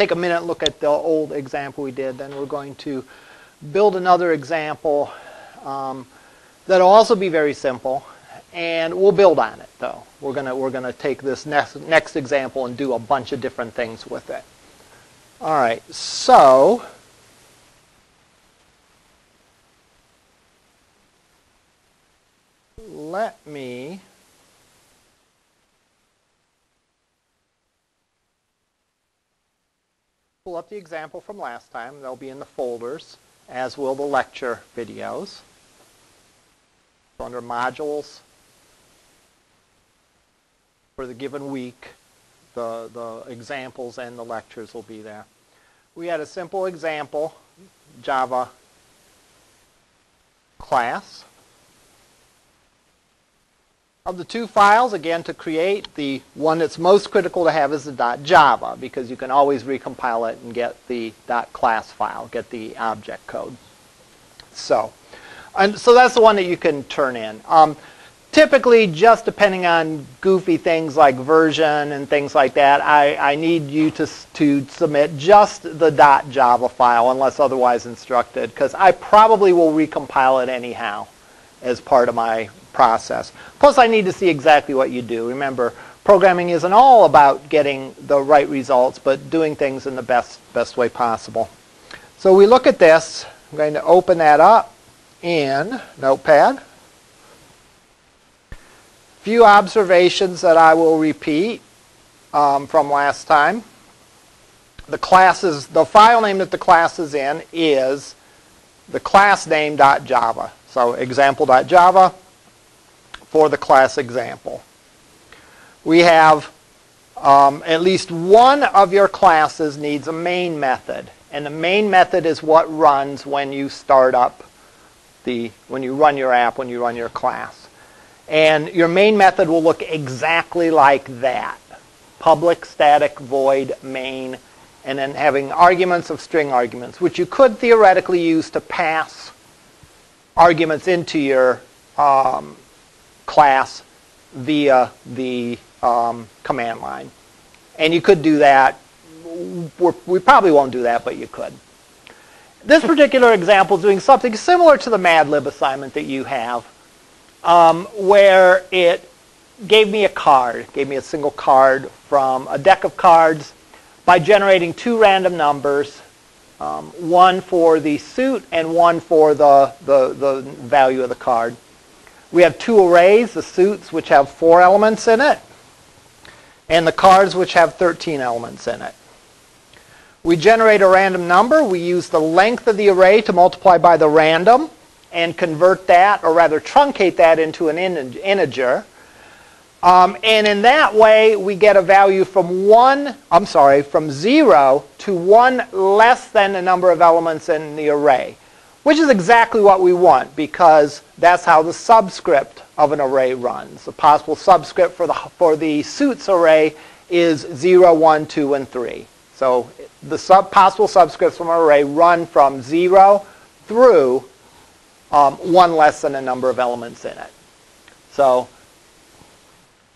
take a minute look at the old example we did. Then we're going to build another example um, that'll also be very simple. And we'll build on it, though. We're gonna we're gonna take this next, next example and do a bunch of different things with it. All right, so let me pull up the example from last time. They'll be in the folders, as will the lecture videos. So under modules for the given week, the, the examples and the lectures will be there. We had a simple example, Java class of the two files, again, to create, the one that's most critical to have is the .java because you can always recompile it and get the .class file, get the object code. So, and so that's the one that you can turn in. Um, typically, just depending on goofy things like version and things like that, I, I need you to, to submit just the .java file unless otherwise instructed because I probably will recompile it anyhow as part of my process. Plus, I need to see exactly what you do. Remember, programming isn't all about getting the right results, but doing things in the best, best way possible. So we look at this. I'm going to open that up in Notepad. Few observations that I will repeat um, from last time. The classes, the file name that the class is in is the class name.java. So example.java for the class example. We have um, at least one of your classes needs a main method. And the main method is what runs when you start up the, when you run your app, when you run your class. And your main method will look exactly like that. Public, static, void, main, and then having arguments of string arguments, which you could theoretically use to pass arguments into your um, class via the um, command line. And you could do that. We're, we probably won't do that, but you could. This particular example is doing something similar to the Madlib assignment that you have, um, where it gave me a card, gave me a single card from a deck of cards by generating two random numbers, um, one for the suit and one for the, the, the value of the card. We have two arrays, the suits which have four elements in it, and the cards which have 13 elements in it. We generate a random number. We use the length of the array to multiply by the random and convert that, or rather truncate that into an integer. Um, and in that way, we get a value from 1, I'm sorry, from 0 to 1 less than the number of elements in the array which is exactly what we want because that's how the subscript of an array runs. The possible subscript for the, for the suits array is 0, 1, 2, and 3. So the sub, possible subscripts from an array run from 0 through um, 1 less than the number of elements in it. So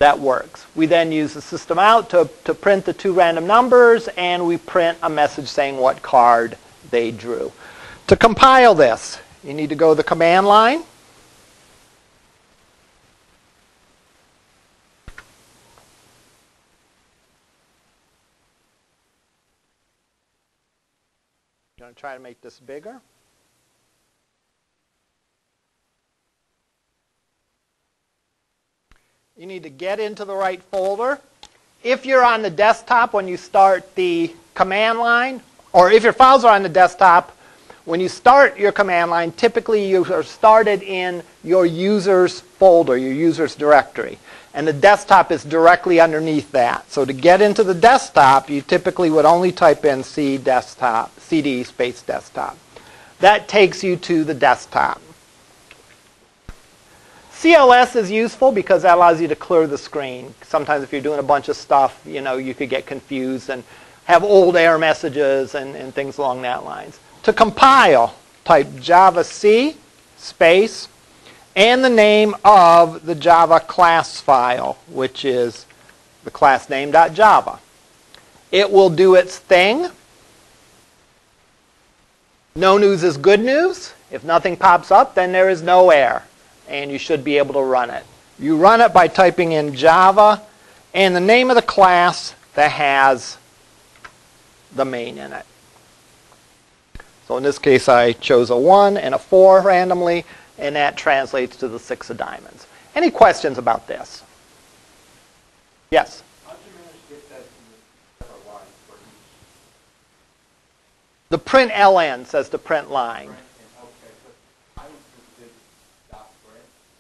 that works. We then use the system out to, to print the two random numbers, and we print a message saying what card they drew. To compile this, you need to go to the command line. I'm going to try to make this bigger. You need to get into the right folder. If you're on the desktop when you start the command line, or if your files are on the desktop, when you start your command line, typically you are started in your users folder, your users directory. And the desktop is directly underneath that. So to get into the desktop, you typically would only type in C desktop, CD space desktop. That takes you to the desktop. CLS is useful because that allows you to clear the screen. Sometimes if you're doing a bunch of stuff, you know, you could get confused and have old error messages and, and things along that lines. To compile, type javac space and the name of the Java class file, which is the class name.java. It will do its thing. No news is good news. If nothing pops up, then there is no error, and you should be able to run it. You run it by typing in Java and the name of the class that has the main in it. So in this case, I chose a 1 and a 4 randomly, and that translates to the 6 of diamonds. Any questions about this? Yes? The print ln says to print line.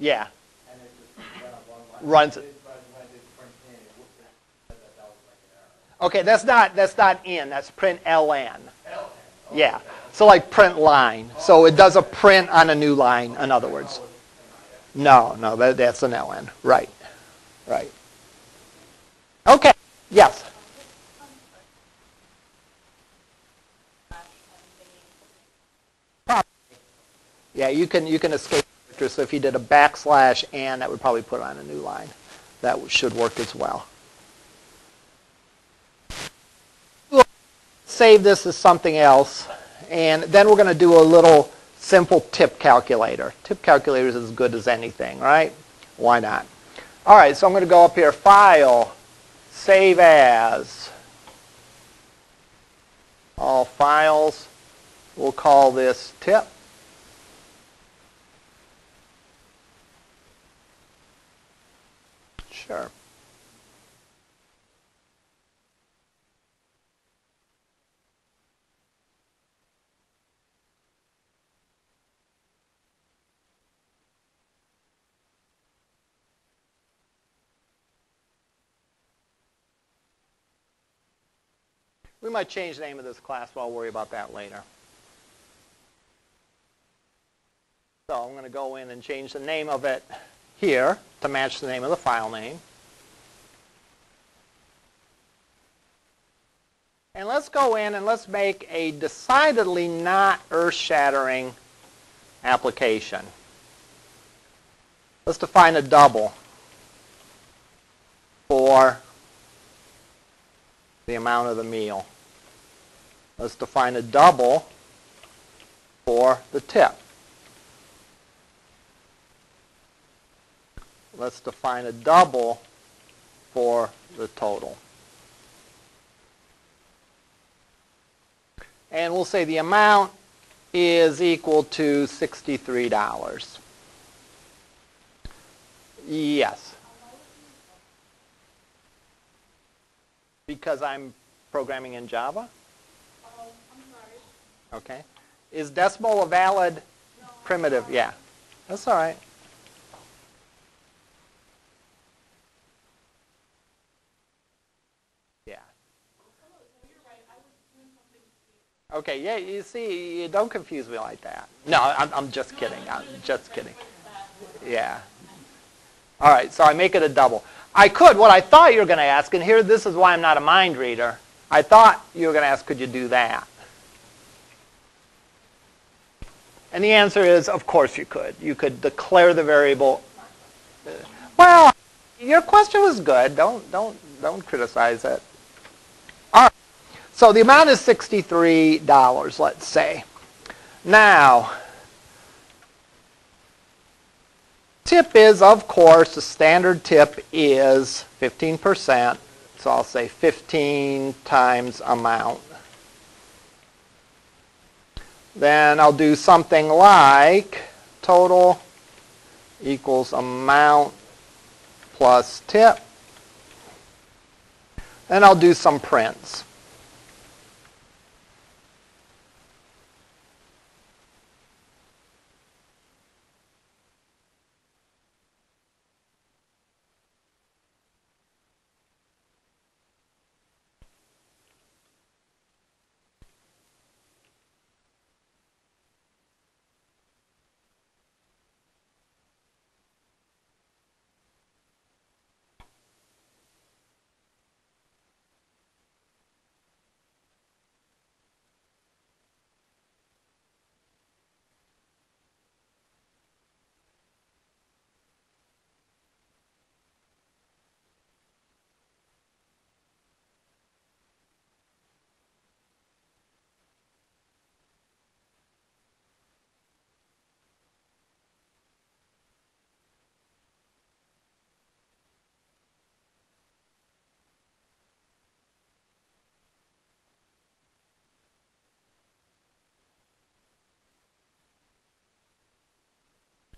Yeah. Runs it. Okay, that's not that's not in. That's print ln. Yeah. So like print line. So it does a print on a new line. In other words. No, no, that, that's an ln. Right. Right. Okay. Yes. Yeah, you can you can escape. So if you did a backslash and, that would probably put on a new line. That should work as well. Save this as something else, and then we're going to do a little simple tip calculator. Tip calculator is as good as anything, right? Why not? All right, so I'm going to go up here, File, Save As. All files. We'll call this tip. Sure. We might change the name of this class, but I'll worry about that later. So I'm going to go in and change the name of it here to match the name of the file name. And let's go in and let's make a decidedly not earth-shattering application. Let's define a double for the amount of the meal. Let's define a double for the tip. Let's define a double for the total. And we'll say the amount is equal to $63. Yes. Because I'm programming in Java? Okay. Is decimal a valid primitive? Yeah. That's all right. Okay, yeah, you see, you don't confuse me like that. No, I'm, I'm just kidding. I'm just kidding. Yeah. All right, so I make it a double. I could, what I thought you were going to ask, and here, this is why I'm not a mind reader. I thought you were going to ask, could you do that? And the answer is, of course you could. You could declare the variable. Well, your question was good. Don't, don't, don't criticize it. So the amount is $63, let's say. Now, tip is, of course, the standard tip is 15%. So I'll say 15 times amount. Then I'll do something like total equals amount plus tip. Then I'll do some prints.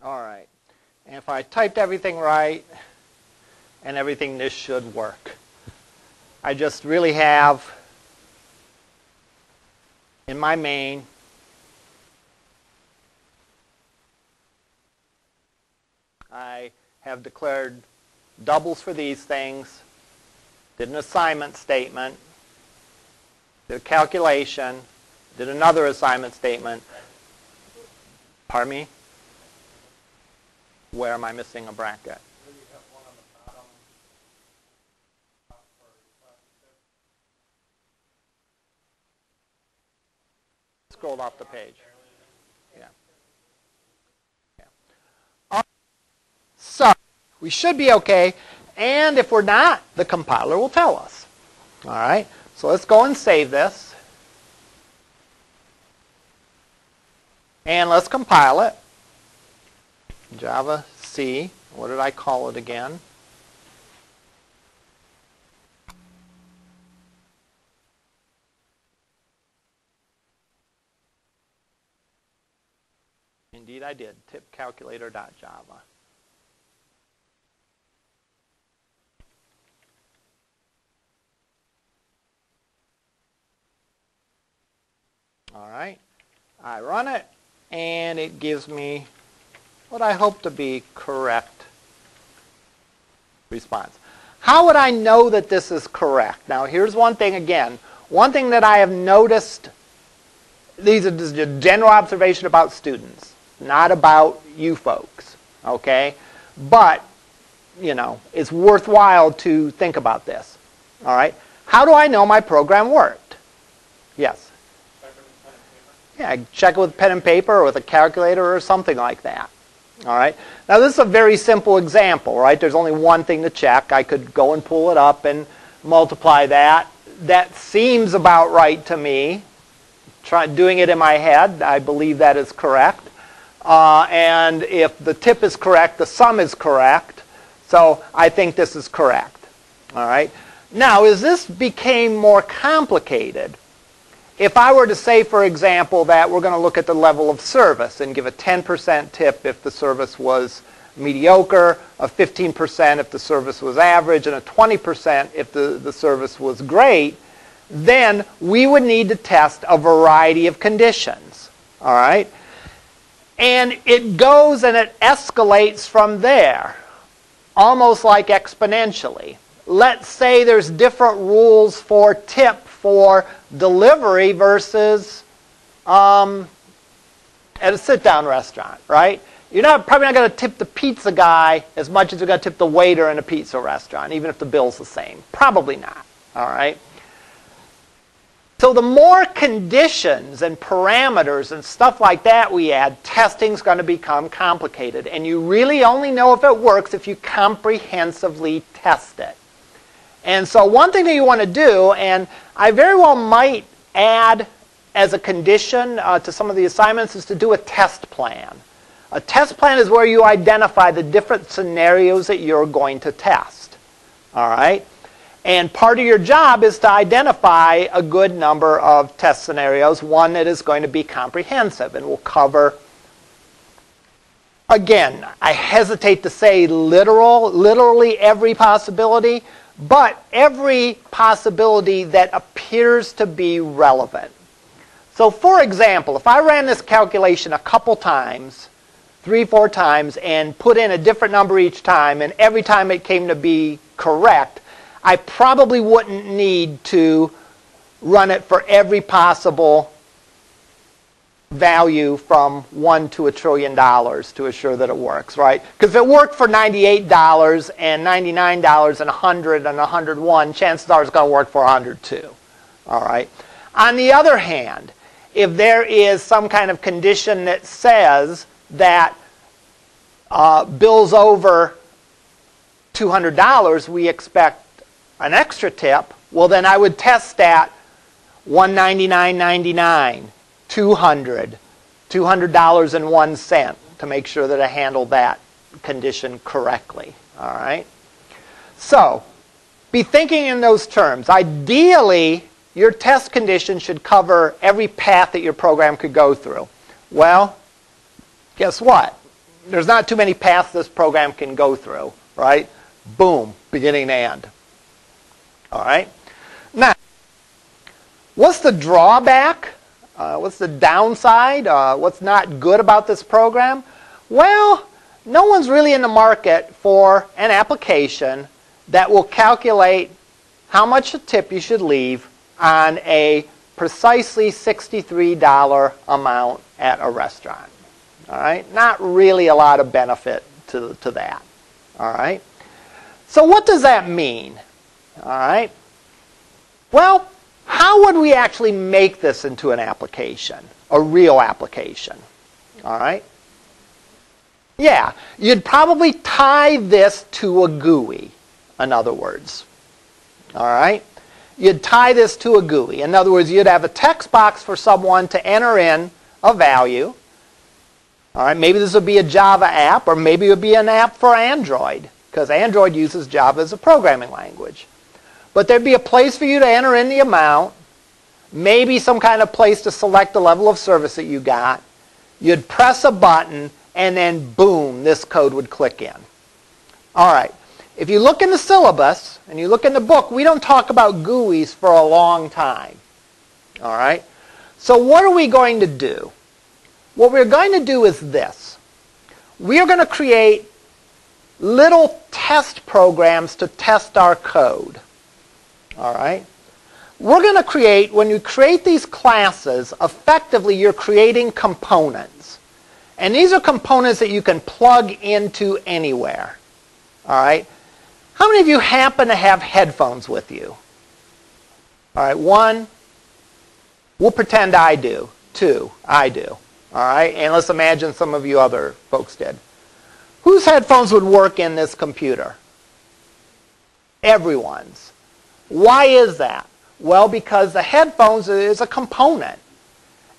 All right. And if I typed everything right and everything, this should work. I just really have in my main I have declared doubles for these things, did an assignment statement, did a calculation, did another assignment statement. Pardon me? Where am I missing a bracket? Scroll off the page. Yeah. yeah. So, we should be okay. And if we're not, the compiler will tell us. All right. So let's go and save this. And let's compile it. Java C. What did I call it again? Indeed I did. tipcalculator.java. All right. I run it, and it gives me what I hope to be correct response. How would I know that this is correct? Now, here's one thing again. One thing that I have noticed, these are just a general observation about students, not about you folks, okay? But, you know, it's worthwhile to think about this, all right? How do I know my program worked? Yes? Yeah, check it with pen and paper or with a calculator or something like that. All right. Now this is a very simple example, right? There's only one thing to check. I could go and pull it up and multiply that. That seems about right to me. Try doing it in my head. I believe that is correct. Uh, and if the tip is correct, the sum is correct. So I think this is correct. All right. Now, as this became more complicated, if I were to say, for example, that we're going to look at the level of service and give a 10% tip if the service was mediocre, a 15% if the service was average, and a 20% if the, the service was great, then we would need to test a variety of conditions. All right? And it goes and it escalates from there, almost like exponentially. Let's say there's different rules for tip for delivery versus um, at a sit-down restaurant, right? You're not probably not going to tip the pizza guy as much as you're going to tip the waiter in a pizza restaurant, even if the bill's the same. Probably not. All right. So the more conditions and parameters and stuff like that we add, testing's going to become complicated. And you really only know if it works if you comprehensively test it. And so one thing that you want to do, and I very well might add as a condition uh, to some of the assignments, is to do a test plan. A test plan is where you identify the different scenarios that you're going to test. All right? And part of your job is to identify a good number of test scenarios, one that is going to be comprehensive and will cover, again, I hesitate to say literal, literally every possibility, but every possibility that appears to be relevant. So for example, if I ran this calculation a couple times, three, four times, and put in a different number each time, and every time it came to be correct, I probably wouldn't need to run it for every possible value from one to a trillion dollars to assure that it works, right? Because if it worked for $98 and $99 and 100 and 101, chances are it's going to work for 102, all right? On the other hand, if there is some kind of condition that says that uh, bills over $200, we expect an extra tip, well, then I would test that 199.99 200 $200.01 to make sure that I handle that condition correctly. All right? So, be thinking in those terms. Ideally, your test condition should cover every path that your program could go through. Well, guess what? there's not too many paths this program can go through, right? Boom, beginning to end. All right? Now, what's the drawback? Uh, what's the downside? Uh, what's not good about this program? Well, no one's really in the market for an application that will calculate how much a tip you should leave on a precisely $63 amount at a restaurant. All right? Not really a lot of benefit to, to that. All right? So what does that mean? All right? Well, how would we actually make this into an application, a real application? All right? Yeah, you'd probably tie this to a GUI, in other words. All right? You'd tie this to a GUI. In other words, you'd have a text box for someone to enter in a value. All right, maybe this would be a Java app, or maybe it would be an app for Android, because Android uses Java as a programming language. But there'd be a place for you to enter in the amount, maybe some kind of place to select the level of service that you got. You'd press a button, and then boom, this code would click in. All right. If you look in the syllabus and you look in the book, we don't talk about GUIs for a long time. All right? So what are we going to do? What we're going to do is this. We are going to create little test programs to test our code. All right? We're going to create, when you create these classes, effectively you're creating components. And these are components that you can plug into anywhere. All right? How many of you happen to have headphones with you? All right, one. We'll pretend I do. Two, I do. All right, and let's imagine some of you other folks did. Whose headphones would work in this computer? Everyone's. Why is that? Well, because the headphones is a component.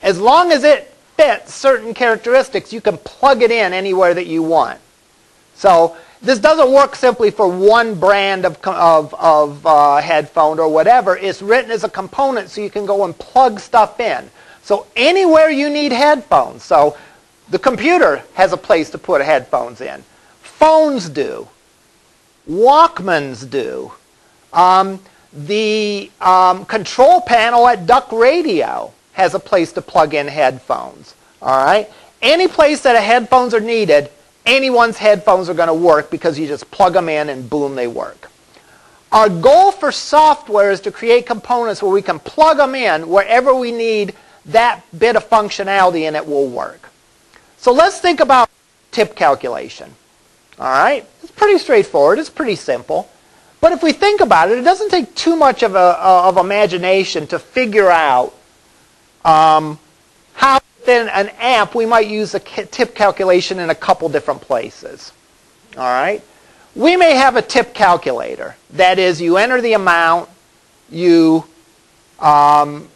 As long as it fits certain characteristics, you can plug it in anywhere that you want. So this doesn't work simply for one brand of, of, of uh, headphone or whatever. It's written as a component so you can go and plug stuff in. So anywhere you need headphones. So the computer has a place to put headphones in. Phones do. Walkmans do. Um, the um, control panel at Duck Radio has a place to plug in headphones. All right? Any place that headphones are needed, anyone's headphones are going to work because you just plug them in and boom, they work. Our goal for software is to create components where we can plug them in wherever we need that bit of functionality and it will work. So let's think about tip calculation. All right? It's pretty straightforward. It's pretty simple. But if we think about it, it doesn't take too much of, a, of imagination to figure out um, how within an app, we might use a tip calculation in a couple different places. All right? We may have a tip calculator. That is, you enter the amount, you um,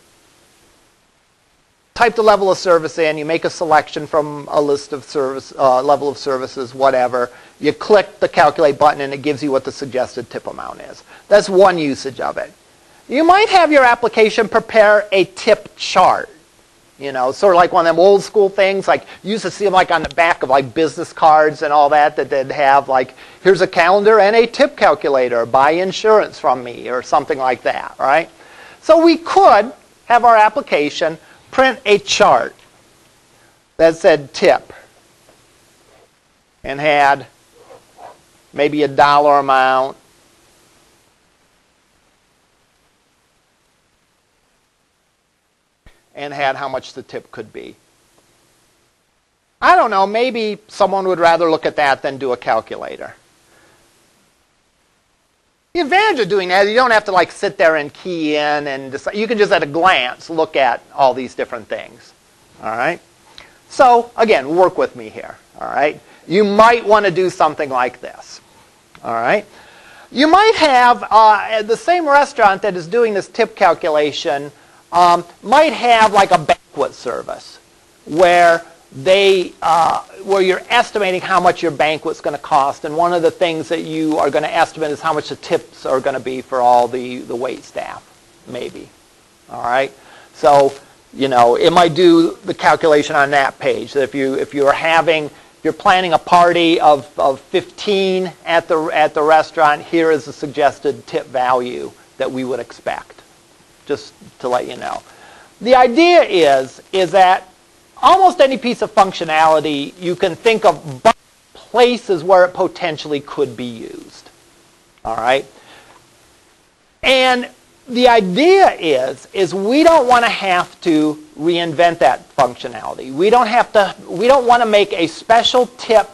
type the level of service in, you make a selection from a list of service, uh, level of services, whatever. You click the calculate button and it gives you what the suggested tip amount is. That's one usage of it. You might have your application prepare a tip chart. You know, sort of like one of them old school things. Like you used to see them like on the back of like business cards and all that. That they'd have like, here's a calendar and a tip calculator. Buy insurance from me or something like that, right? So we could have our application print a chart that said tip and had maybe a dollar amount and had how much the tip could be. I don't know, maybe someone would rather look at that than do a calculator. The advantage of doing that is you don't have to like sit there and key in and decide. You can just at a glance look at all these different things. All right? So, again, work with me here. All right? You might want to do something like this. All right? You might have uh, the same restaurant that is doing this tip calculation um, might have like a banquet service where they uh, where you're estimating how much your banquet's going to cost, and one of the things that you are going to estimate is how much the tips are going to be for all the the wait staff, maybe. All right, so you know it might do the calculation on that page. That if you if you're having if you're planning a party of, of 15 at the, at the restaurant, here is the suggested tip value that we would expect, just to let you know. The idea is, is that almost any piece of functionality you can think of places where it potentially could be used. All right? And the idea is, is we don't want to have to reinvent that functionality. We don't have to, we don't want to make a special tip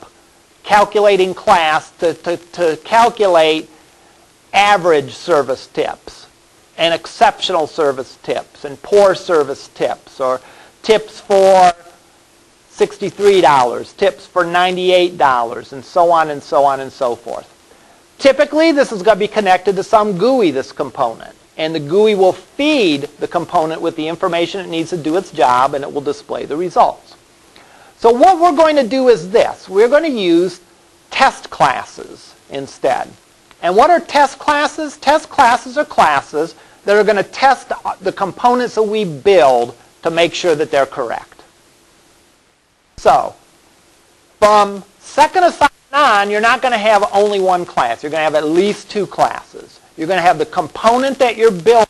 calculating class to, to, to calculate average service tips and exceptional service tips and poor service tips or tips for $63, tips for $98, and so on and so on and so forth. Typically, this is going to be connected to some GUI, this component. And the GUI will feed the component with the information it needs to do its job, and it will display the results. So what we're going to do is this. We're going to use test classes instead. And what are test classes? Test classes are classes that are going to test the components that we build to make sure that they're correct. So, from second assignment on, you're not going to have only one class. You're going to have at least two classes. You're going to have the component that you're building,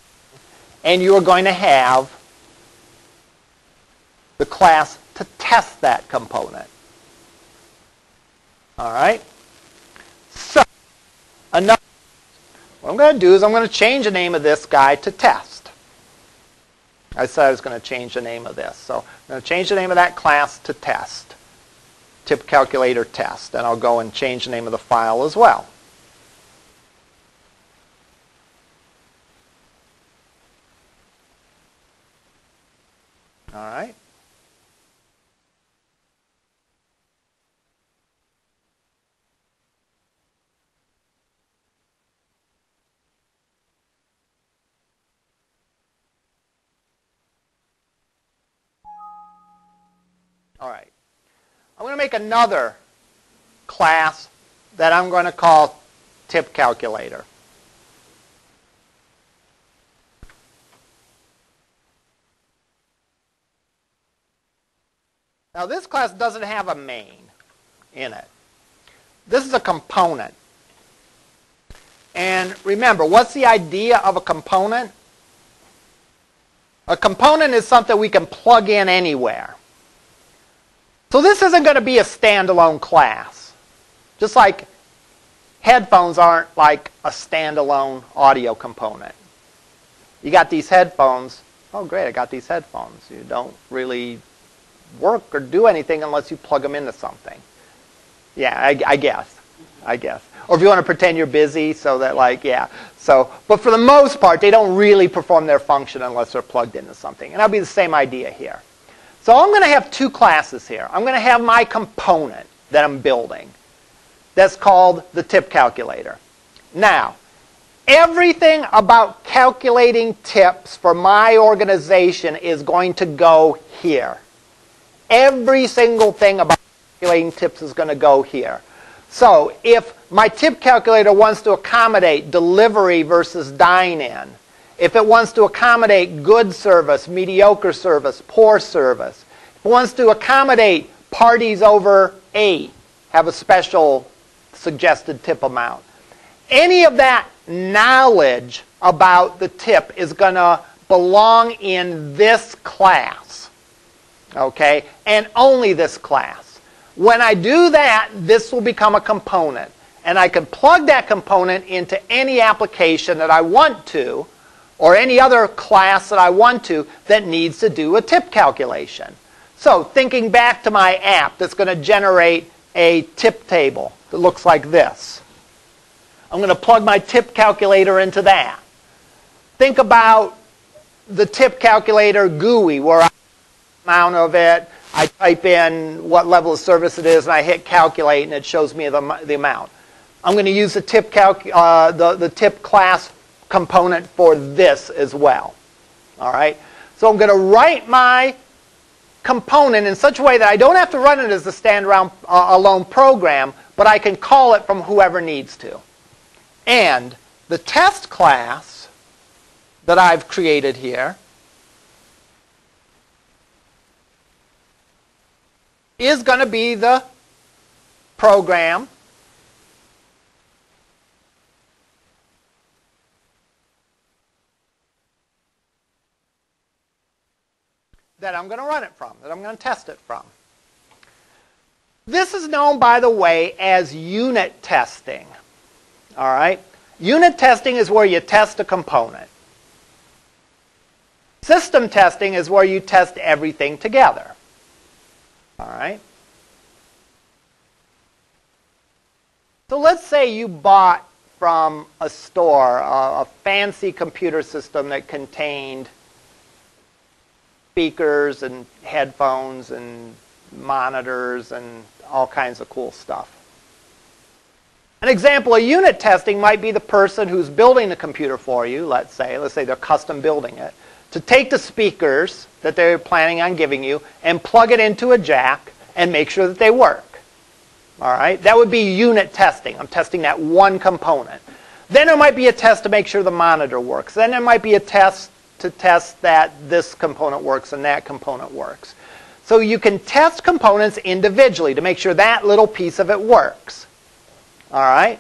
and you're going to have the class to test that component. All right? So, another, what I'm going to do is I'm going to change the name of this guy to test. I said I was going to change the name of this. So I'm going to change the name of that class to test. Tip calculator test. And I'll go and change the name of the file as well. All right. All right. I'm going to make another class that I'm going to call tip calculator. Now this class doesn't have a main in it. This is a component. And remember, what's the idea of a component? A component is something we can plug in anywhere. So this isn't going to be a standalone class. Just like headphones aren't like a standalone audio component. You got these headphones. Oh, great, I got these headphones. You don't really work or do anything unless you plug them into something. Yeah, I, I guess. I guess. Or if you want to pretend you're busy so that like, yeah. So, but for the most part, they don't really perform their function unless they're plugged into something. And that'll be the same idea here. So I'm going to have two classes here. I'm going to have my component that I'm building. That's called the tip calculator. Now, everything about calculating tips for my organization is going to go here. Every single thing about calculating tips is going to go here. So if my tip calculator wants to accommodate delivery versus dine-in, if it wants to accommodate good service, mediocre service, poor service, if it wants to accommodate parties over eight, have a special suggested tip amount. Any of that knowledge about the tip is going to belong in this class okay, and only this class. When I do that, this will become a component. And I can plug that component into any application that I want to, or any other class that I want to that needs to do a tip calculation. So thinking back to my app that's going to generate a tip table that looks like this. I'm going to plug my tip calculator into that. Think about the tip calculator GUI where I amount of it. I type in what level of service it is, and I hit calculate, and it shows me the, the amount. I'm going to use the tip, calc, uh, the, the tip class component for this as well. All right? So I'm going to write my component in such a way that I don't have to run it as a standalone uh, program, but I can call it from whoever needs to. And the test class that I've created here is going to be the program that I'm going to run it from, that I'm going to test it from. This is known, by the way, as unit testing. All right? Unit testing is where you test a component. System testing is where you test everything together. All right? So let's say you bought from a store a, a fancy computer system that contained speakers and headphones and monitors and all kinds of cool stuff. An example of unit testing might be the person who's building the computer for you, let's say, let's say they're custom building it, to take the speakers that they're planning on giving you and plug it into a jack and make sure that they work. All right? That would be unit testing. I'm testing that one component. Then there might be a test to make sure the monitor works. Then there might be a test to test that this component works and that component works. So you can test components individually to make sure that little piece of it works. All right?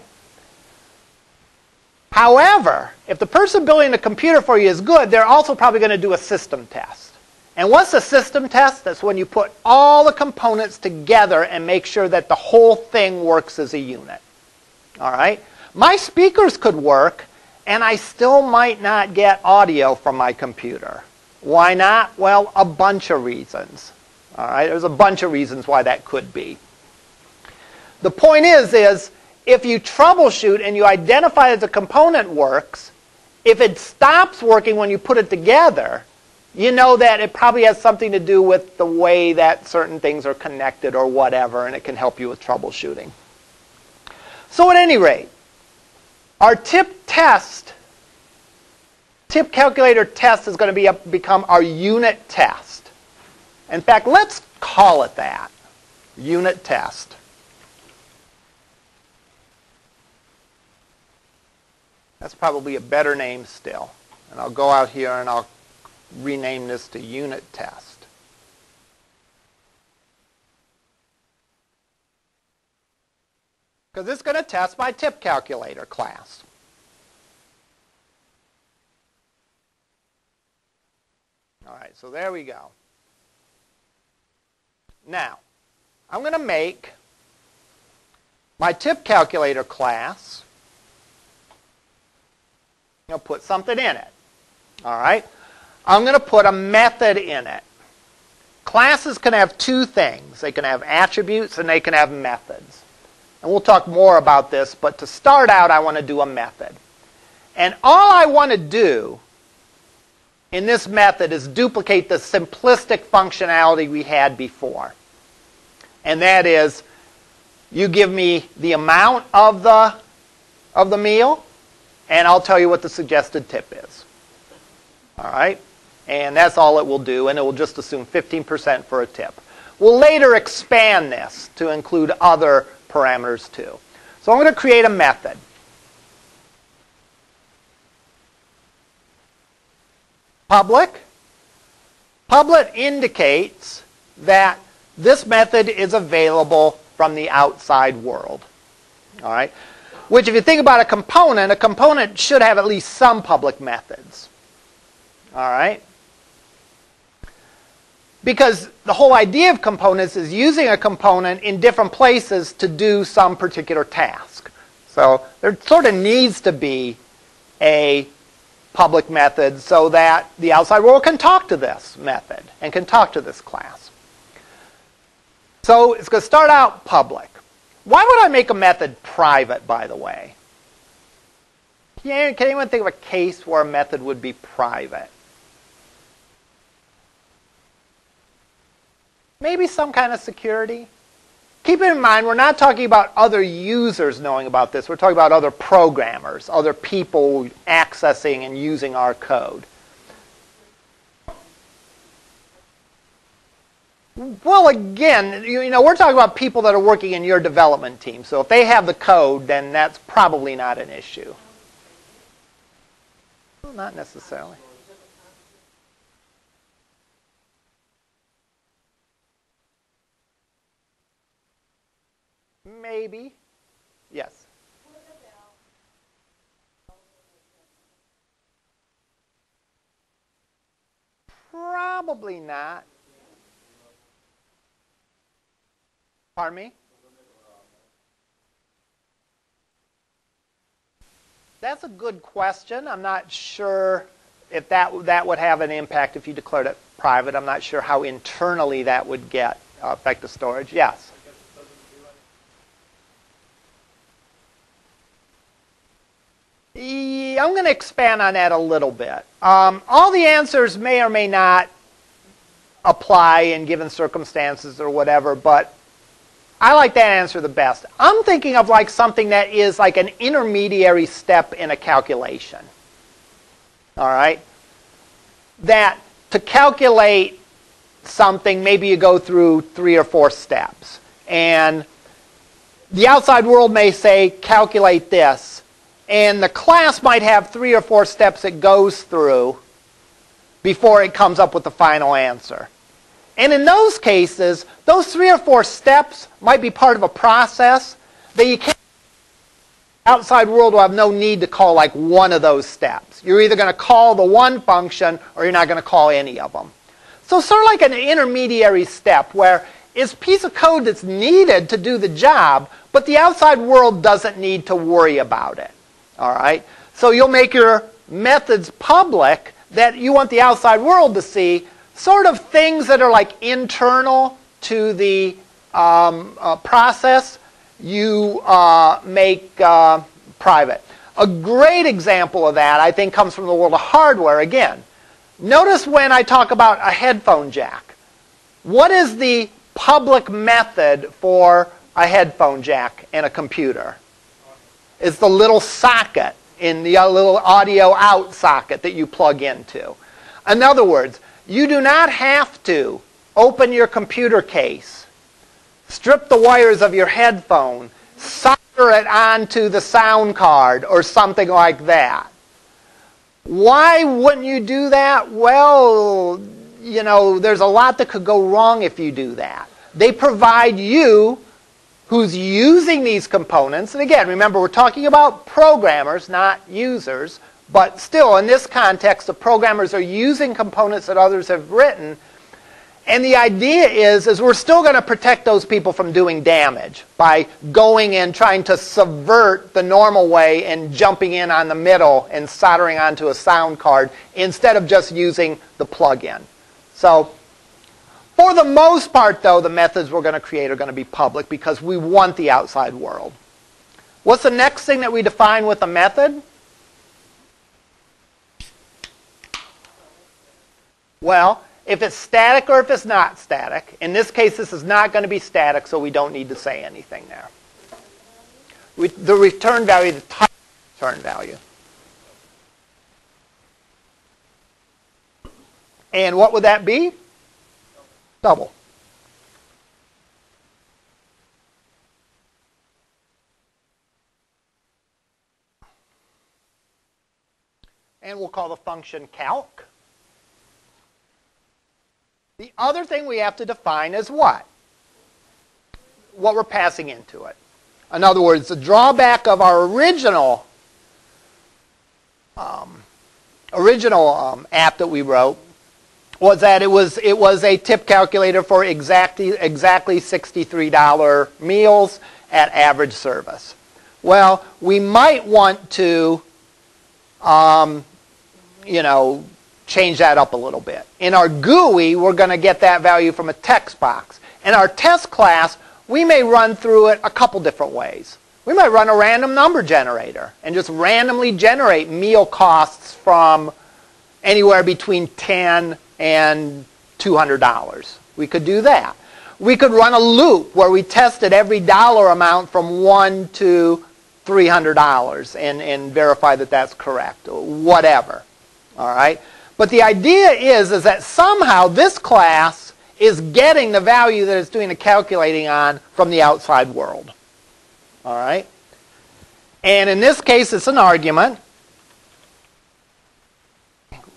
However, if the person building the computer for you is good, they're also probably going to do a system test. And what's a system test? That's when you put all the components together and make sure that the whole thing works as a unit. All right? My speakers could work, and I still might not get audio from my computer. Why not? Well, a bunch of reasons. All right, there's a bunch of reasons why that could be. The point is, is if you troubleshoot and you identify that the component works, if it stops working when you put it together, you know that it probably has something to do with the way that certain things are connected or whatever, and it can help you with troubleshooting. So at any rate, our tip test, tip calculator test is going to be a, become our unit test. In fact, let's call it that, unit test. That's probably a better name still. And I'll go out here and I'll rename this to unit test. Because it's going to test my tip calculator class. All right, so there we go. Now, I'm going to make my tip calculator class you know, put something in it. All right? I'm going to put a method in it. Classes can have two things. They can have attributes and they can have methods. And we'll talk more about this, but to start out, I want to do a method. And all I want to do in this method is duplicate the simplistic functionality we had before. And that is, you give me the amount of the, of the meal, and I'll tell you what the suggested tip is. All right? And that's all it will do, and it will just assume 15% for a tip. We'll later expand this to include other parameters too. So I'm going to create a method. Public. Public indicates that this method is available from the outside world. All right? Which, if you think about a component, a component should have at least some public methods. All right? Because the whole idea of components is using a component in different places to do some particular task. So there sort of needs to be a public method so that the outside world can talk to this method and can talk to this class. So it's going to start out public. Why would I make a method private, by the way? Can anyone think of a case where a method would be private? Maybe some kind of security. Keep in mind, we're not talking about other users knowing about this. We're talking about other programmers, other people accessing and using our code. Well, again, you, know, we're talking about people that are working in your development team. So if they have the code, then that's probably not an issue. Well, not necessarily. Maybe. Yes. Probably not. Pardon me? That's a good question. I'm not sure if that that would have an impact if you declared it private. I'm not sure how internally that would get uh, affect the storage. Yes. I'm going to expand on that a little bit. Um, all the answers may or may not apply in given circumstances or whatever, but I like that answer the best. I'm thinking of like something that is like an intermediary step in a calculation. All right? That to calculate something, maybe you go through three or four steps. And the outside world may say, calculate this. And the class might have three or four steps it goes through before it comes up with the final answer. And in those cases, those three or four steps might be part of a process that you can't outside world will have no need to call like one of those steps. You're either going to call the one function or you're not going to call any of them. So sort of like an intermediary step where it's a piece of code that's needed to do the job, but the outside world doesn't need to worry about it. All right? So you'll make your methods public that you want the outside world to see, sort of things that are like internal to the um, uh, process, you uh, make uh, private. A great example of that, I think, comes from the world of hardware again. Notice when I talk about a headphone jack. What is the public method for a headphone jack in a computer? It's the little socket in the uh, little audio out socket that you plug into. In other words, you do not have to open your computer case, strip the wires of your headphone, solder it onto the sound card or something like that. Why wouldn't you do that? Well, you know, there's a lot that could go wrong if you do that. They provide you, who's using these components, and again, remember, we're talking about programmers, not users, but still, in this context, the programmers are using components that others have written. And the idea is, is we're still going to protect those people from doing damage by going in, trying to subvert the normal way and jumping in on the middle and soldering onto a sound card instead of just using the plug-in. So for the most part, though, the methods we're going to create are going to be public because we want the outside world. What's the next thing that we define with a method? Well, if it's static or if it's not static. In this case, this is not going to be static, so we don't need to say anything there. We, the return value, the type return value. And what would that be? Double. And we'll call the function calc. The other thing we have to define is what? What we're passing into it. In other words, the drawback of our original um, original um, app that we wrote was that it was it was a tip calculator for exactly exactly $63 meals at average service. Well, we might want to um, you know change that up a little bit. In our GUI, we're going to get that value from a text box. In our test class, we may run through it a couple different ways. We might run a random number generator and just randomly generate meal costs from anywhere between 10 and $200. We could do that. We could run a loop where we tested every dollar amount from 1 to $300 and, and verify that that's correct, whatever. All right? But the idea is, is that somehow this class is getting the value that it's doing the calculating on from the outside world. All right? And in this case, it's an argument.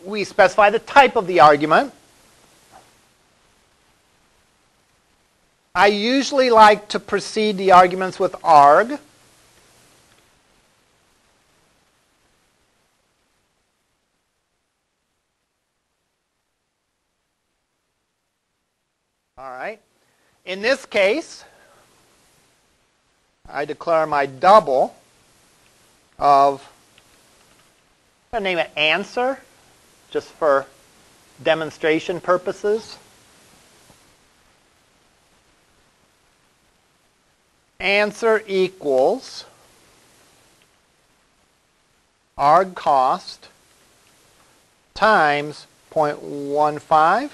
We specify the type of the argument. I usually like to precede the arguments with arg. All right. In this case, I declare my double of, I'm going to name it answer, just for demonstration purposes. Answer equals arg cost times 0.15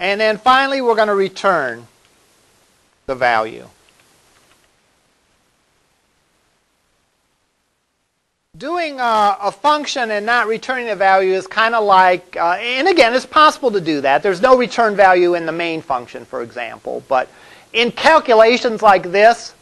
And then finally, we're going to return the value. Doing a, a, function and not returning a value is kind of like, uh, and again, it's possible to do that. There's no return value in the main function, for example. But in calculations like this,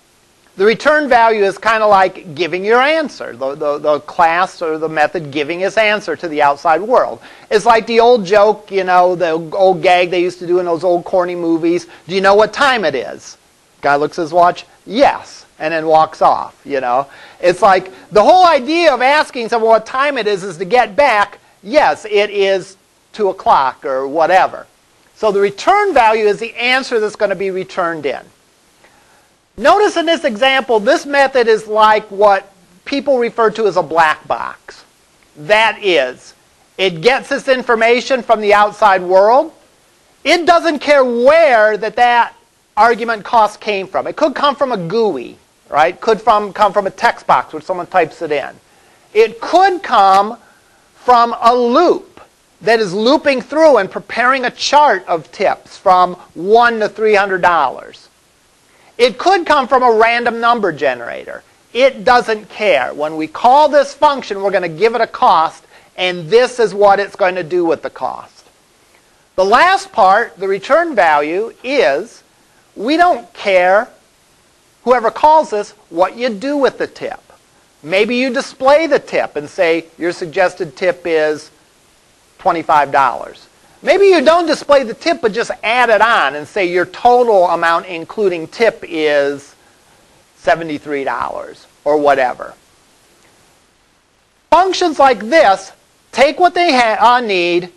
the return value is kind of like giving your answer, the, the, the, class or the method giving its answer to the outside world. It's like the old joke, you know, the old gag they used to do in those old corny movies. Do you know what time it is? Guy looks at his watch, yes, and then walks off, you know. It's like the whole idea of asking someone what time it is is to get back, yes, it is 2 o'clock or whatever. So the return value is the answer that's going to be returned in. Notice in this example, this method is like what people refer to as a black box. That is, it gets this information from the outside world. It doesn't care where that that argument cost came from. It could come from a GUI, right? Could from, come from a text box where someone types it in. It could come from a loop that is looping through and preparing a chart of tips from 1 to $300. It could come from a random number generator. It doesn't care. When we call this function, we're going to give it a cost, and this is what it's going to do with the cost. The last part, the return value, is we don't care, whoever calls us what you do with the tip. Maybe you display the tip and say your suggested tip is $25. Maybe you don't display the tip, but just add it on and say your total amount including tip is $73 or whatever. Functions like this take what they uh, need,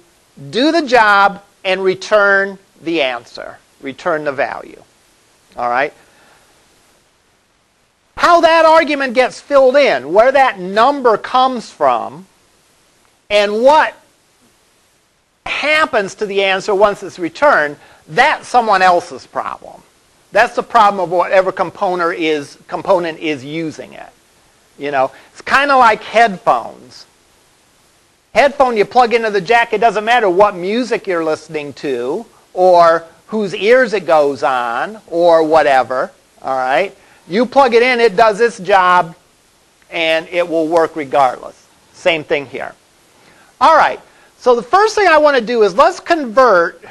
do the job, and return the answer, return the value. All right? How that argument gets filled in, where that number comes from, and what happens to the answer once it's returned, that's someone else's problem. That's the problem of whatever component is, component is using it. You know, it's kind of like headphones. Headphone you plug into the jack, it doesn't matter what music you're listening to or whose ears it goes on or whatever, all right? You plug it in, it does its job, and it will work regardless. Same thing here. All right, so the first thing I want to do is let's convert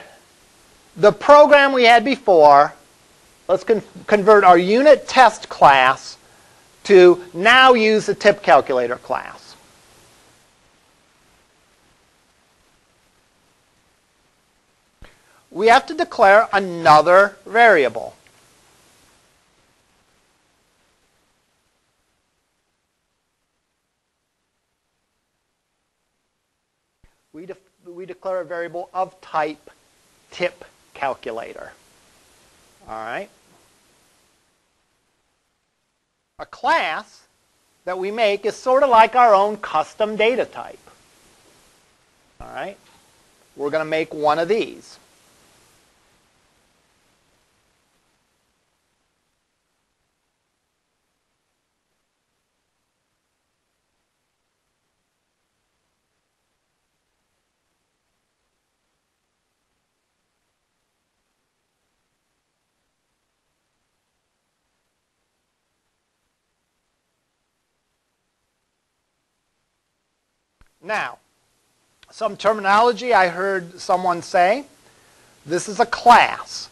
the program we had before, let's con convert our unit test class to now use the tip calculator class. We have to declare another variable. we, de we declare a variable of type tip calculator. All right? A class that we make is sort of like our own custom data type. All right? We're going to make one of these. Now, some terminology I heard someone say. This is a class.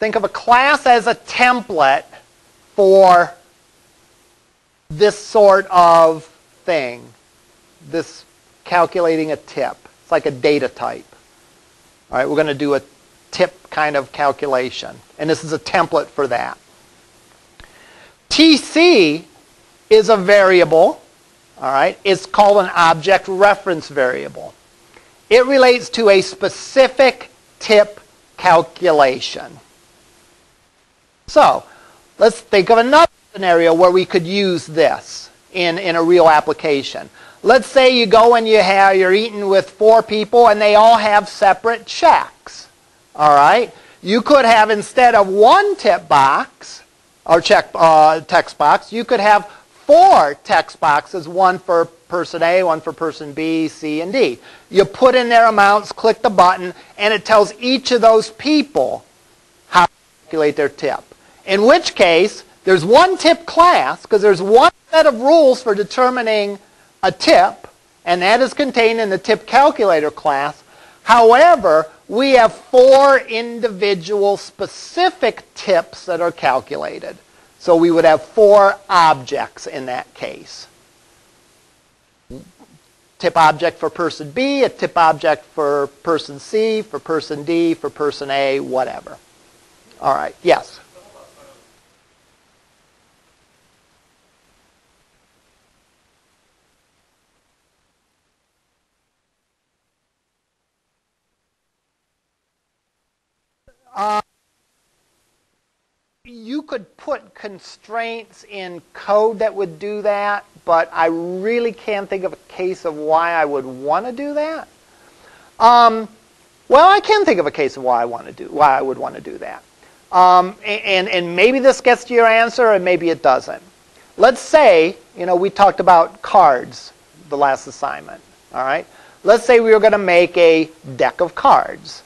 Think of a class as a template for this sort of thing, this calculating a tip. It's like a data type. All right, we're going to do a tip kind of calculation. And this is a template for that. TC is a variable. All right, it's called an object reference variable. It relates to a specific tip calculation. So, let's think of another scenario where we could use this in, in a real application. Let's say you go and you have, you're eating with four people and they all have separate checks. All right? You could have, instead of one tip box, or check uh, text box, you could have four text boxes, one for person A, one for person B, C, and D. You put in their amounts, click the button, and it tells each of those people how to calculate their tip. In which case, there's one tip class, because there's one set of rules for determining a tip, and that is contained in the tip calculator class. However, we have four individual specific tips that are calculated. So we would have four objects in that case. Tip object for person B, a tip object for person C, for person D, for person A, whatever. All right, yes? Uh, you could put constraints in code that would do that, but I really can't think of a case of why I would want to do that. Um, well, I can think of a case of why I want to do why I would want to do that. Um, and, and maybe this gets to your answer, and maybe it doesn't. Let's say, you know, we talked about cards the last assignment. All right. Let's say we were going to make a deck of cards.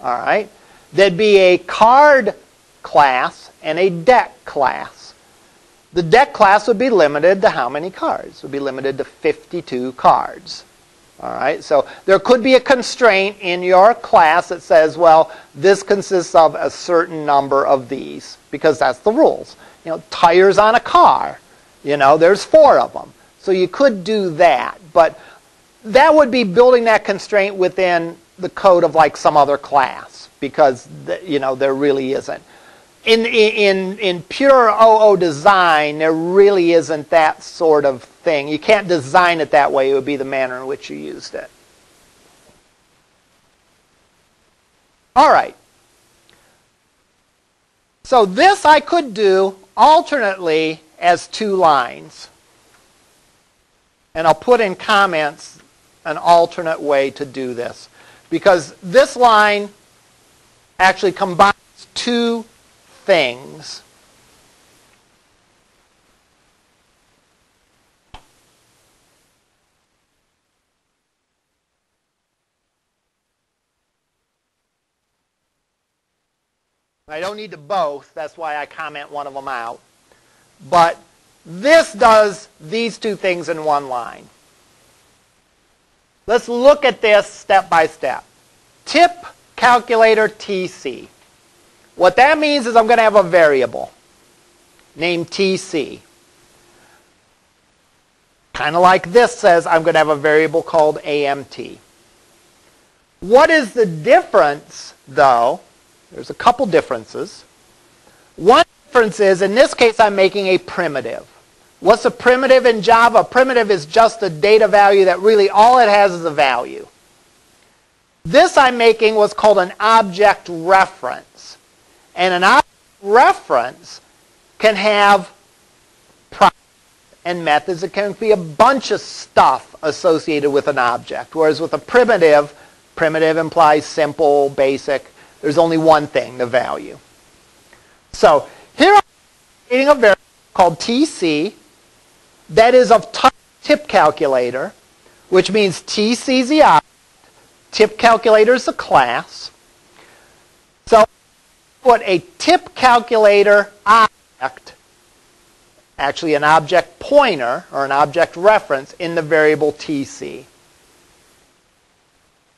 All right. There'd be a card class and a deck class. The deck class would be limited to how many cards? It would be limited to 52 cards. All right, so there could be a constraint in your class that says, well, this consists of a certain number of these, because that's the rules. You know, tires on a car, you know, there's four of them. So you could do that, but that would be building that constraint within the code of like some other class because you know there really isn't. In, in, in pure OO design, there really isn't that sort of thing. You can't design it that way. It would be the manner in which you used it. All right. So this I could do alternately as two lines. And I'll put in comments an alternate way to do this. Because this line actually combines two things. I don't need to both. That's why I comment one of them out. But this does these two things in one line. Let's look at this step by step. Tip calculator TC. What that means is I'm going to have a variable named TC. Kind of like this says I'm going to have a variable called AMT. What is the difference, though? There's a couple differences. One difference is, in this case, I'm making a primitive. What's a primitive in Java? A primitive is just a data value that really all it has is a value. This I'm making was called an object reference. And an object reference can have properties and methods. It can be a bunch of stuff associated with an object. Whereas with a primitive, primitive implies simple, basic. There's only one thing, the value. So here I'm creating a variable called TC that is of type tip calculator, which means TC is the object Tip calculator is a class. So put a tip calculator object, actually an object pointer or an object reference in the variable TC.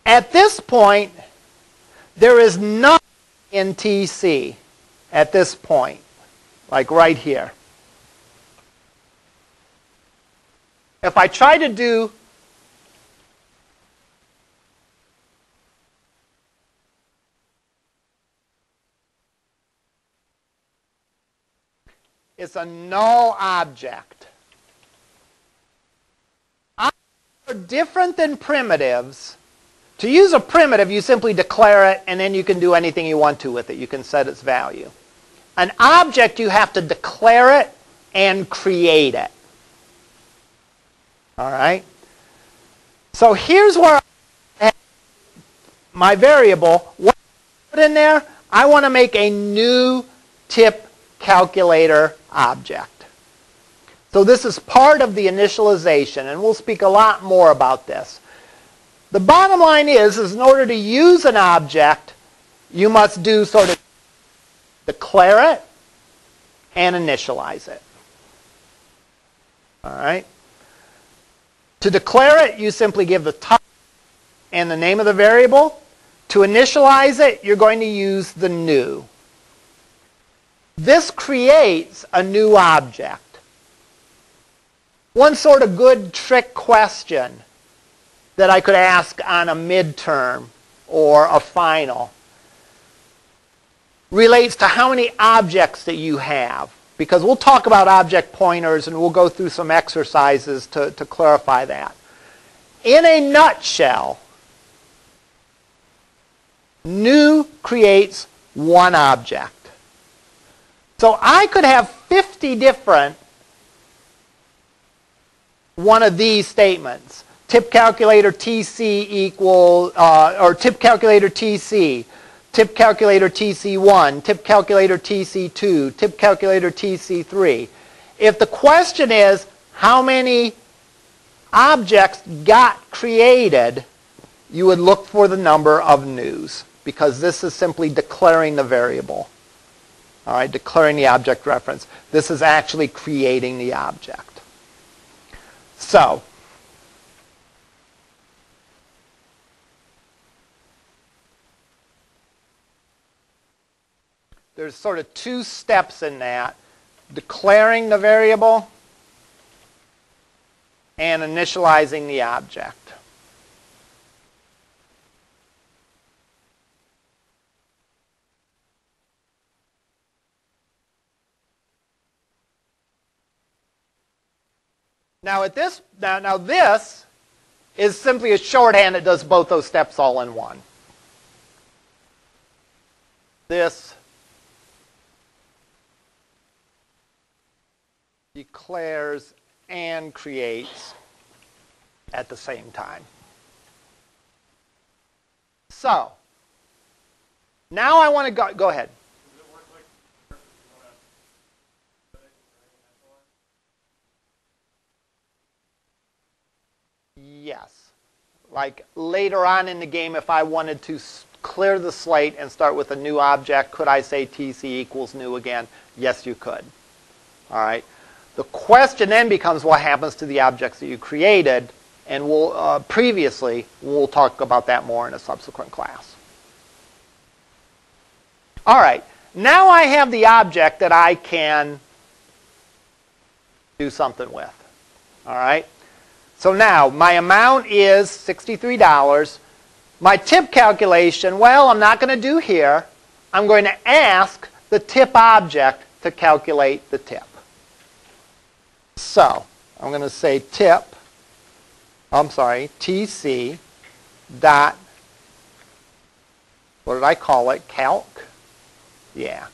At this point, there is nothing in TC at this point, like right here. If I try to do It's a null object. Objects are different than primitives. To use a primitive, you simply declare it, and then you can do anything you want to with it. You can set its value. An object, you have to declare it and create it. All right? So here's where my variable, what I put in there, I want to make a new tip calculator object. So this is part of the initialization, and we'll speak a lot more about this. The bottom line is, is in order to use an object, you must do sort of declare it and initialize it. All right? To declare it, you simply give the type and the name of the variable. To initialize it, you're going to use the new. This creates a new object. One sort of good trick question that I could ask on a midterm or a final relates to how many objects that you have. Because we'll talk about object pointers and we'll go through some exercises to, to clarify that. In a nutshell, new creates one object. So I could have 50 different one of these statements. Tip calculator TC equal, uh, or tip calculator TC, tip calculator TC1, tip calculator TC2, tip calculator TC3. If the question is how many objects got created, you would look for the number of news because this is simply declaring the variable. All right, declaring the object reference. This is actually creating the object. So, there's sort of two steps in that. Declaring the variable and initializing the object. Now at this now, now this is simply a shorthand that does both those steps all in one. This declares and creates at the same time. So, now I want to go, go ahead. Yes. Like later on in the game, if I wanted to clear the slate and start with a new object, could I say TC equals new again? Yes, you could. All right. The question then becomes what happens to the objects that you created, and we'll uh, previously we'll talk about that more in a subsequent class. All right. Now I have the object that I can do something with. All right. So now, my amount is $63. My tip calculation, well, I'm not going to do here. I'm going to ask the tip object to calculate the tip. So, I'm going to say tip, I'm sorry, TC dot, what did I call it, calc? Yeah,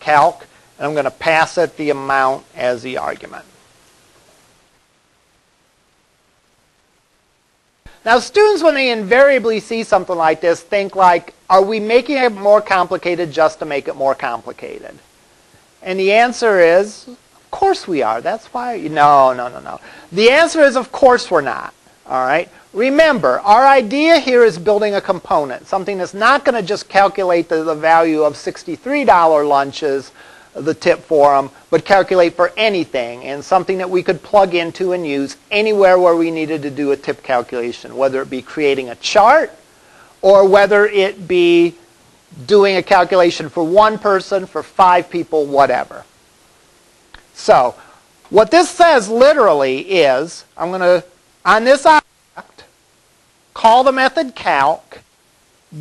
calc, and I'm going to pass it the amount as the argument. Now, students, when they invariably see something like this, think like, are we making it more complicated just to make it more complicated? And the answer is, of course we are. That's why, no, no, no, no. The answer is, of course we're not. All right? Remember, our idea here is building a component, something that's not going to just calculate the, the value of $63 lunches, the tip for them, but calculate for anything and something that we could plug into and use anywhere where we needed to do a tip calculation, whether it be creating a chart or whether it be doing a calculation for one person, for five people, whatever. So what this says literally is, I'm going to, on this object, call the method calc,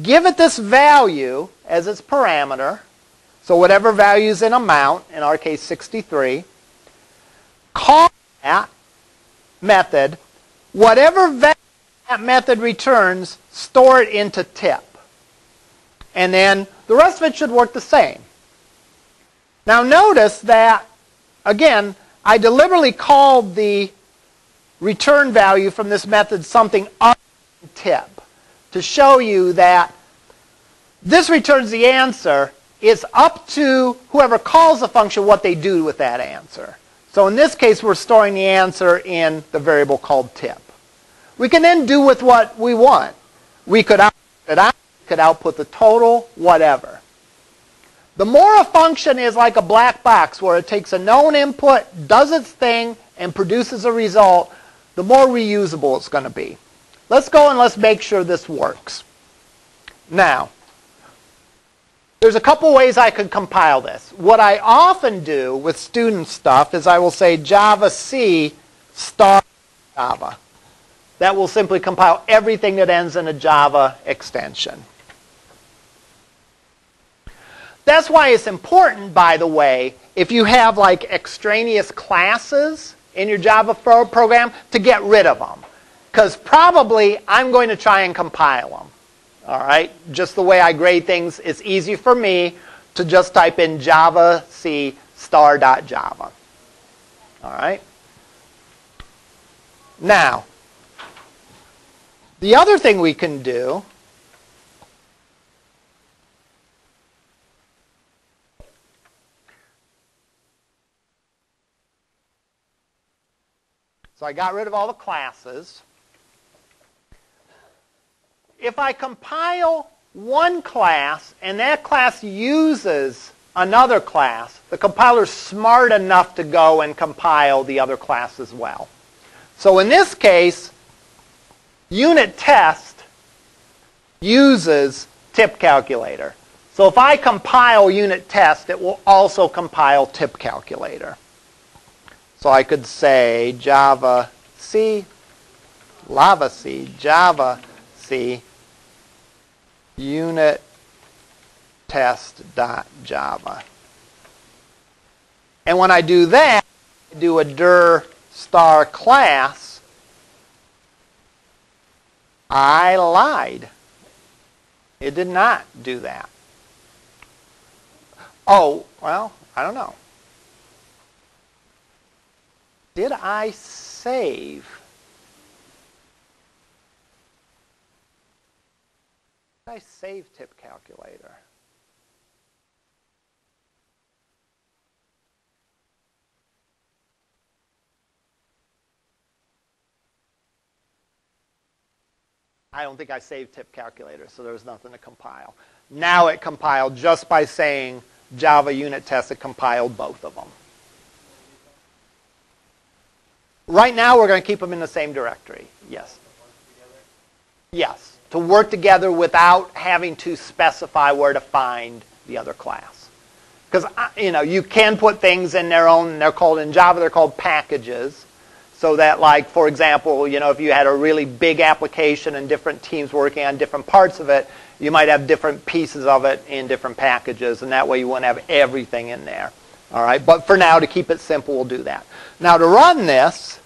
give it this value as its parameter, so whatever value is in amount, in our case 63, call that method, whatever value that method returns, store it into tip. And then the rest of it should work the same. Now notice that, again, I deliberately called the return value from this method something other tip to show you that this returns the answer. It's up to whoever calls the function what they do with that answer. So in this case, we're storing the answer in the variable called tip. We can then do with what we want. We could output out, could output the total, whatever. The more a function is like a black box where it takes a known input, does its thing, and produces a result, the more reusable it's going to be. Let's go and let's make sure this works. Now, there's a couple ways I could compile this. What I often do with student stuff is I will say Java C star Java. That will simply compile everything that ends in a Java extension. That's why it's important, by the way, if you have like extraneous classes in your Java program, to get rid of them. Because probably I'm going to try and compile them. All right? Just the way I grade things, it's easy for me to just type in Java C star dot Java. All right? Now, the other thing we can do So I got rid of all the classes. If I compile one class and that class uses another class, the compiler's smart enough to go and compile the other class as well. So in this case, unit test uses tip calculator. So if I compile unit test, it will also compile tip calculator. So I could say Java C, Lava C, Java C, unit test.java. And when I do that, I do a dir star class, I lied. It did not do that. Oh, well, I don't know. Did I save? I save tip calculator? I don't think I saved tip calculator, so there was nothing to compile. Now it compiled just by saying Java unit test, it compiled both of them. Right now, we're going to keep them in the same directory. Yes. Yes. To work together without having to specify where to find the other class. Because, you know, you can put things in their own, they're called, in Java, they're called packages. So that, like, for example, you know, if you had a really big application and different teams working on different parts of it, you might have different pieces of it in different packages, and that way you wouldn't have everything in there. All right, but for now, to keep it simple, we'll do that. Now, to run this,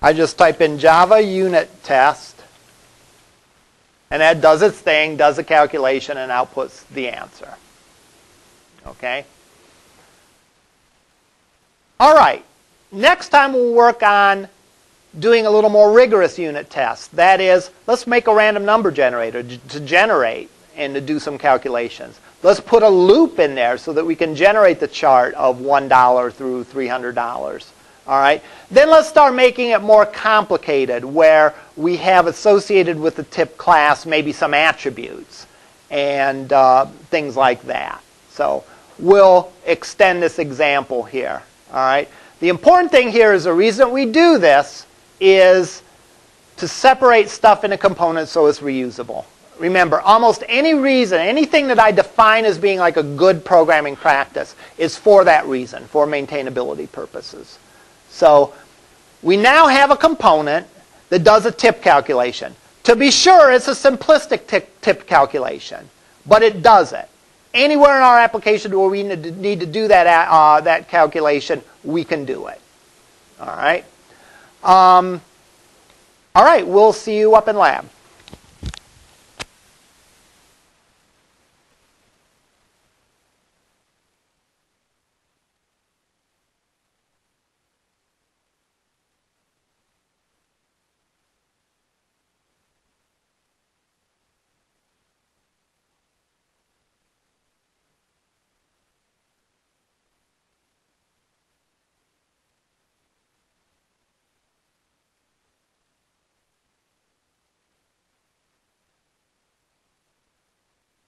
I just type in Java unit test, and that does its thing, does a calculation, and outputs the answer. Okay? All right. Next time we'll work on doing a little more rigorous unit test. That is, let's make a random number generator to generate and to do some calculations. Let's put a loop in there so that we can generate the chart of $1 through $300. All right. Then let's start making it more complicated where we have associated with the tip class maybe some attributes and uh, things like that. So we'll extend this example here. All right. The important thing here is the reason we do this is to separate stuff into components so it's reusable. Remember, almost any reason, anything that I define as being like a good programming practice is for that reason, for maintainability purposes. So we now have a component that does a tip calculation. To be sure, it's a simplistic tip, calculation, but it does it. Anywhere in our application where we need to, need to do that, uh, that calculation, we can do it. All right. Um, all right, we'll see you up in lab.